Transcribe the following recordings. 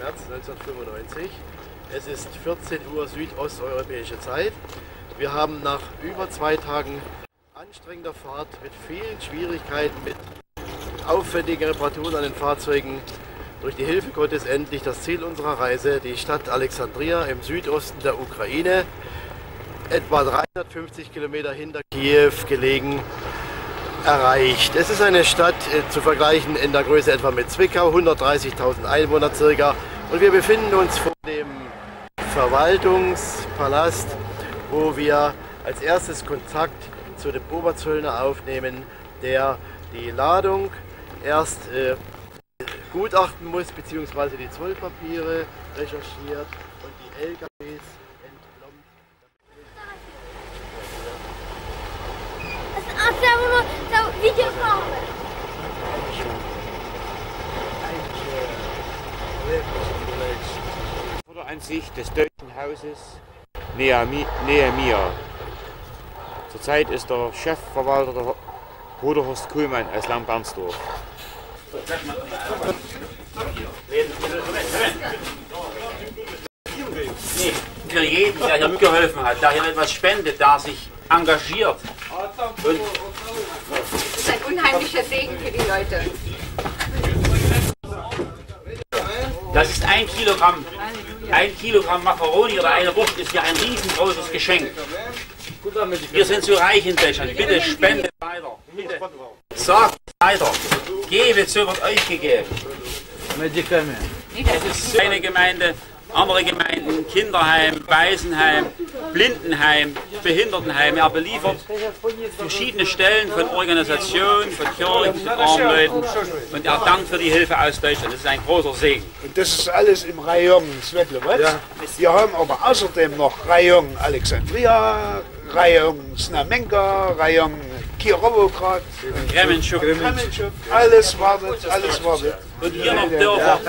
28. März 1995. Es ist 14 Uhr südosteuropäische Zeit. Wir haben nach über zwei Tagen anstrengender Fahrt mit vielen Schwierigkeiten, mit aufwendigen Reparaturen an den Fahrzeugen durch die Hilfe Gottes endlich das Ziel unserer Reise, die Stadt Alexandria im Südosten der Ukraine, etwa 350 Kilometer hinter Kiew gelegen, erreicht. Es ist eine Stadt äh, zu vergleichen in der Größe etwa mit Zwickau, 130.000 Einwohner circa. Und wir befinden uns vor dem Verwaltungspalast, wo wir als erstes Kontakt zu dem Oberzöllner aufnehmen, der die Ladung erst äh, gutachten muss, beziehungsweise die Zollpapiere recherchiert und die LKWs Wiederhole. Oder Ansicht des deutschen Hauses Nehemia. Zurzeit ist der Chefverwalter der Bruder Horst Kuhlmann aus Langbernsdorf. Für jeden, der hier mitgeholfen hat, der hier etwas spendet, der sich engagiert und unheimlicher Segen für die Leute. das ist ein Kilogramm. Ein Kilogramm Macaroni oder eine Wurst ist hier ein riesengroßes Geschenk. Wir sind so reich in Deutschland. Bitte spendet weiter. Bitte. Sagt weiter. Gebe, so wird euch gegeben. Es ist eine Gemeinde, andere Gemeinden, Kinderheim, Waisenheim, Blindenheim, Behindertenheim. Er beliefert verschiedene Stellen von Organisationen, von Kirchen, von armen Leuten. Und er dankt für die Hilfe aus Deutschland. Das ist ein großer Segen. Und das ist alles im Rayon Svetlowitz. Wir haben aber außerdem noch Rayon Alexandria, Rayon Snamenka, Rayon Kirovograd, Kremenschuk. Alles wartet, alles wartet. Und hier noch Dörfer.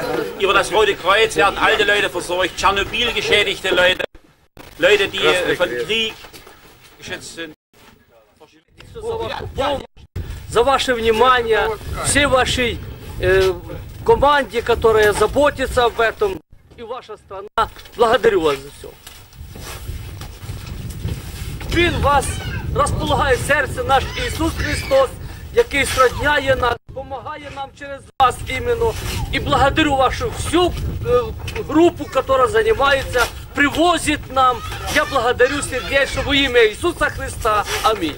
Über das Rote Kreuz werden alte Leute versorgt, Tschernobyl geschädigte Leute, Leute, die äh, von Krieg geschützt sind. за ваше внимание, всей вашей э, команде, которая заботится об этом, и ваша страна. Благодарю вас за все. Він вас розполагає серце наш Ісус Христос, який сродняє нас, допомагає нам через вас іменно. І благодарю вашу всю э, группу, которая занимается, привозит нам. Я благодарю сердечно во имя Иисуса Христа. Аминь.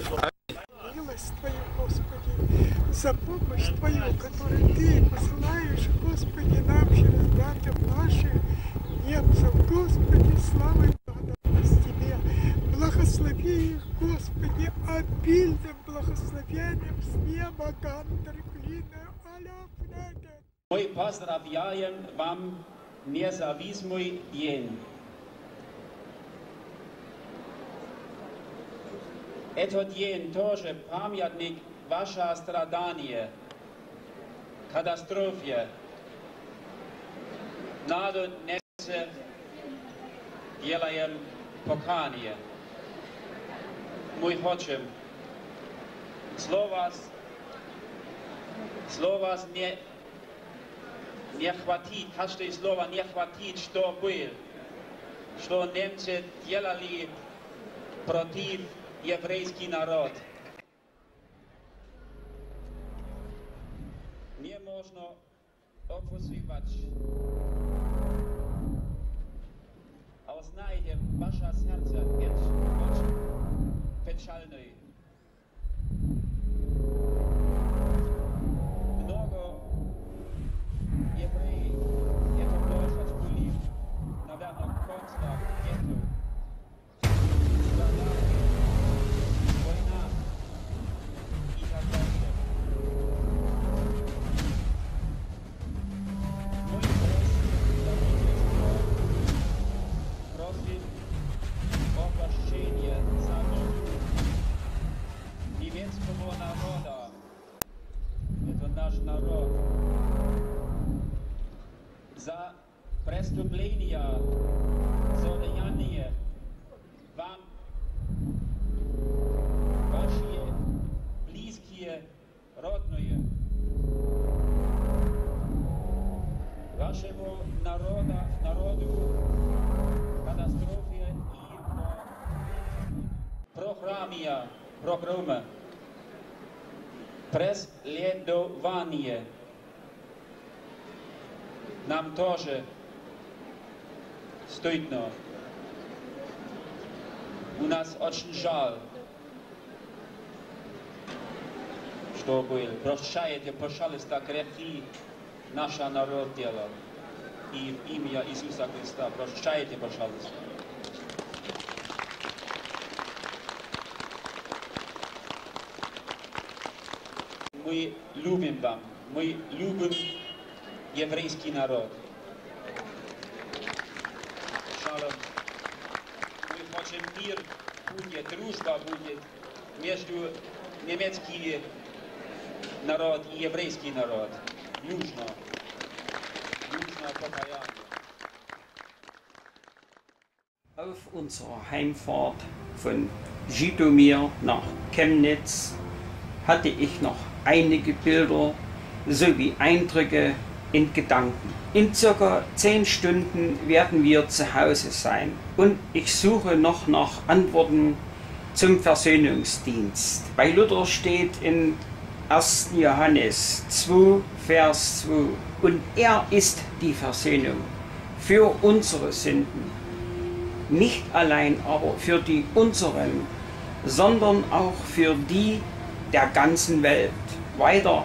милость Твою, Господи, за помощь Твою, которую Ты посылаешь, Господи, нам через братьев наших, немцев, Господи, слава и благодарность Тебе. благослови их, Господи, обильным благословением с неба Гантерклина Аляпнега. Мы поздравляем вам независимый день. Этот день тоже памятник вашего страдания, катастрофе. надо несе, делаем покание. Mój hočem, slovas, slovas nie, не хватит, каждое слово не хватит, что был, что немцы делали против еврейский народ. Не можно опустивать. А знаете, ваше сердце очень entscheidende našemu naroda, narodu katastrofe i programija, programa, presljedovanje nam tože stydno. U nas очень жаль, što bilo. Prošajete, pošalista, krefi, naša narod djela. И в имя Иисуса Христа прощайте, пожалуйста. Мы любим вам, мы любим еврейский народ. Шалом. Мы хотим мир будет, дружба будет между немецкий народ и еврейский народ. Нужно. Unserer Heimfahrt von Jitomir nach Chemnitz hatte ich noch einige Bilder sowie Eindrücke in Gedanken. In circa zehn Stunden werden wir zu Hause sein und ich suche noch nach Antworten zum Versöhnungsdienst. Bei Luther steht in 1. Johannes 2, Vers 2 und er ist die Versöhnung für unsere Sünden nicht allein aber für die unseren, sondern auch für die der ganzen Welt. Weiter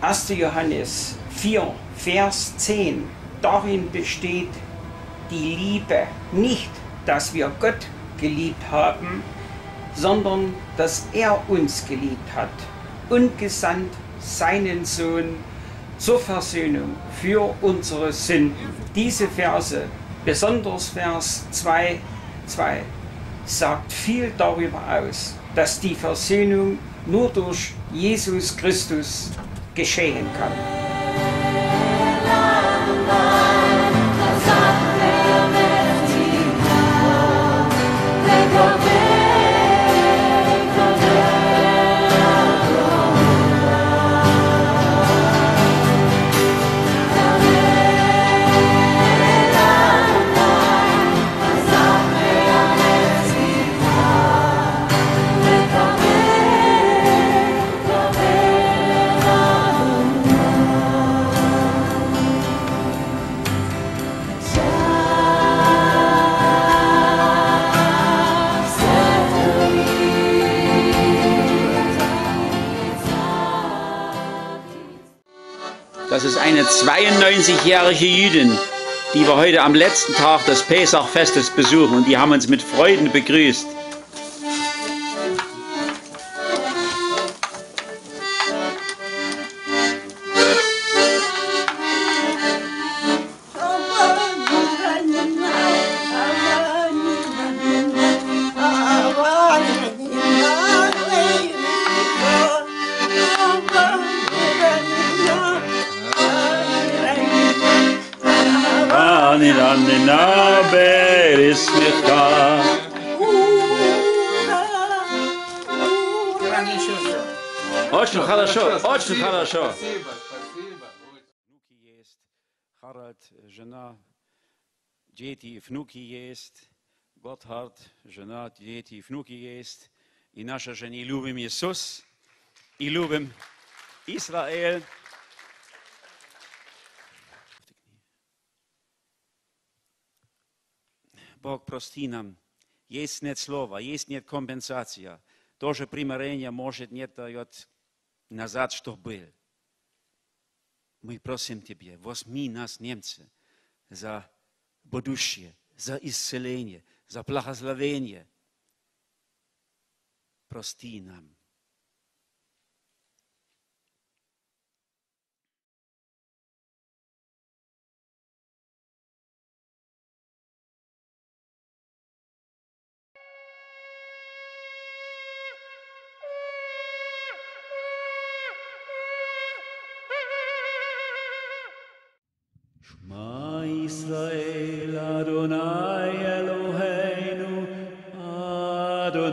1. Johannes 4, Vers 10. Darin besteht die Liebe nicht, dass wir Gott geliebt haben, sondern dass er uns geliebt hat und gesandt seinen Sohn zur Versöhnung für unsere Sünden. Diese Verse besonders Vers 2, 2 sagt viel darüber aus, dass die Versöhnung nur durch Jesus Christus geschehen kann. 92-jährige Jüdin, die wir heute am letzten Tag des Pesachfestes besuchen und die haben uns mit Freuden begrüßt. Rani na berismicha. Очень хорошо, очень хорошо. Внуки есть, Харальд, жена, дети и внуки есть, Готхард, жена, дети и внуки есть. И наша жена любим Иисус, и любим Израиль. Бог прости нам. Есть нет слова, есть нет компенсация. Тоже примирение может нет дает назад, что был. Мы просим Тебе, возьми нас, немцы, за будущее, за исцеление, за благословение. Прости нам.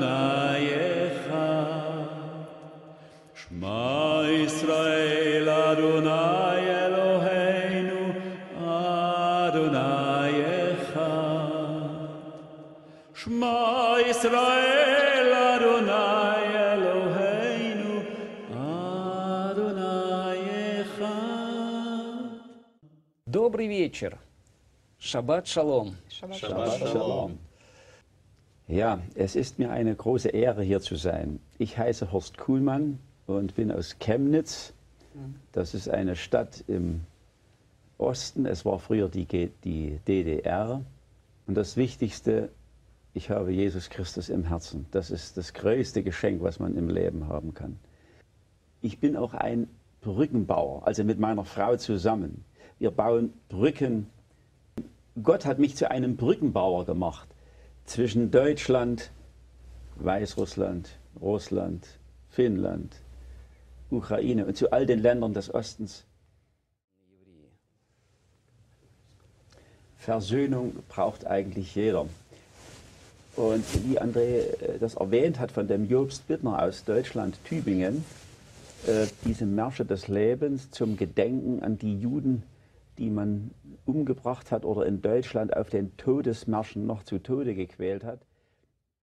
Adonai Echad. Shema Israel Adonai Eloheinu Adonai Echad. Shema Israel Adonai Eloheinu Adonai Echad. Добрый вечер. Шаббат шалом. Шаббат шалом. Шаббат шалом. Ja, es ist mir eine große Ehre, hier zu sein. Ich heiße Horst Kuhlmann und bin aus Chemnitz. Das ist eine Stadt im Osten. Es war früher die, die DDR. Und das Wichtigste, ich habe Jesus Christus im Herzen. Das ist das größte Geschenk, was man im Leben haben kann. Ich bin auch ein Brückenbauer, also mit meiner Frau zusammen. Wir bauen Brücken. Gott hat mich zu einem Brückenbauer gemacht zwischen Deutschland, Weißrussland, Russland, Finnland, Ukraine und zu all den Ländern des Ostens. Versöhnung braucht eigentlich jeder. Und wie André äh, das erwähnt hat von dem Jobst Bittner aus Deutschland, Tübingen, äh, diese Märsche des Lebens zum Gedenken an die Juden, die man umgebracht hat oder in Deutschland auf den Todesmärschen noch zu Tode gequält hat.